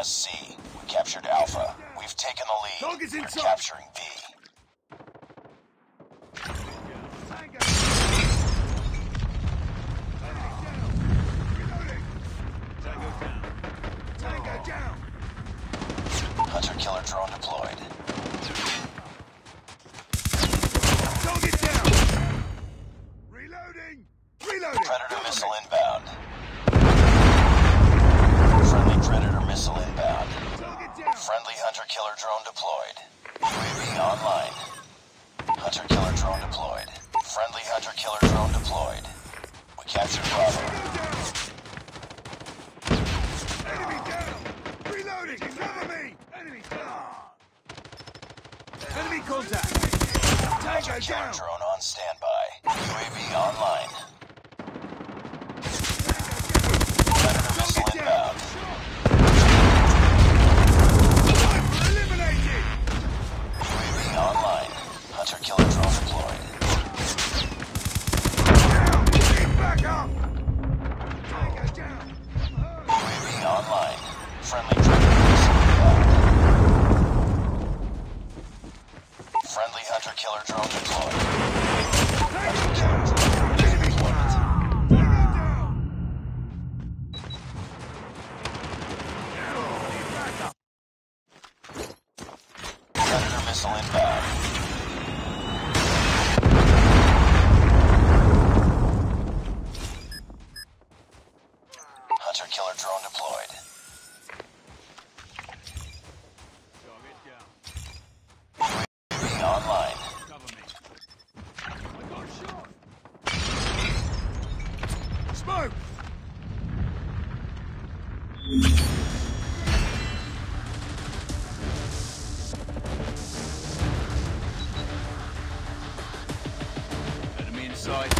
has C. We captured Alpha. We've taken the lead. Target's We're inside. capturing B. Tango down! Hunter killer drone deployed. Target down! Reloading! Reloading! Predator missile inbound. Drone deployed. UAV online. Hunter killer drone deployed. Friendly hunter killer drone deployed. We captured Bravo. Enemy down! Reloading! Cover me! Enemy down! Enemy contact! Tango killer down! drone on standby. UAV online. Friendly inbound. Friendly hunter killer drone deployed. Predator missile inbound. Enemy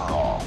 哦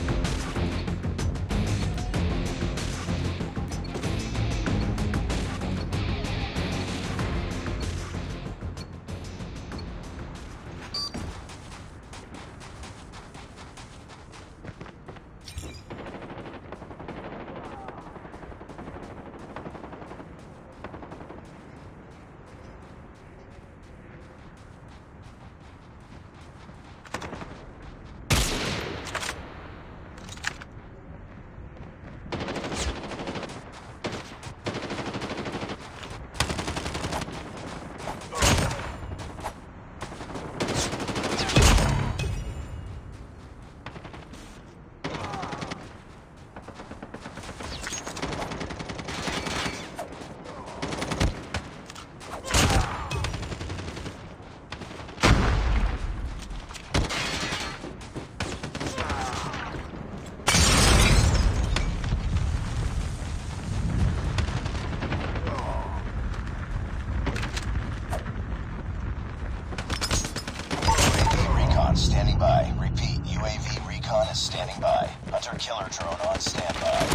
standing by. Repeat, UAV recon is standing by. Hunter killer drone on standby.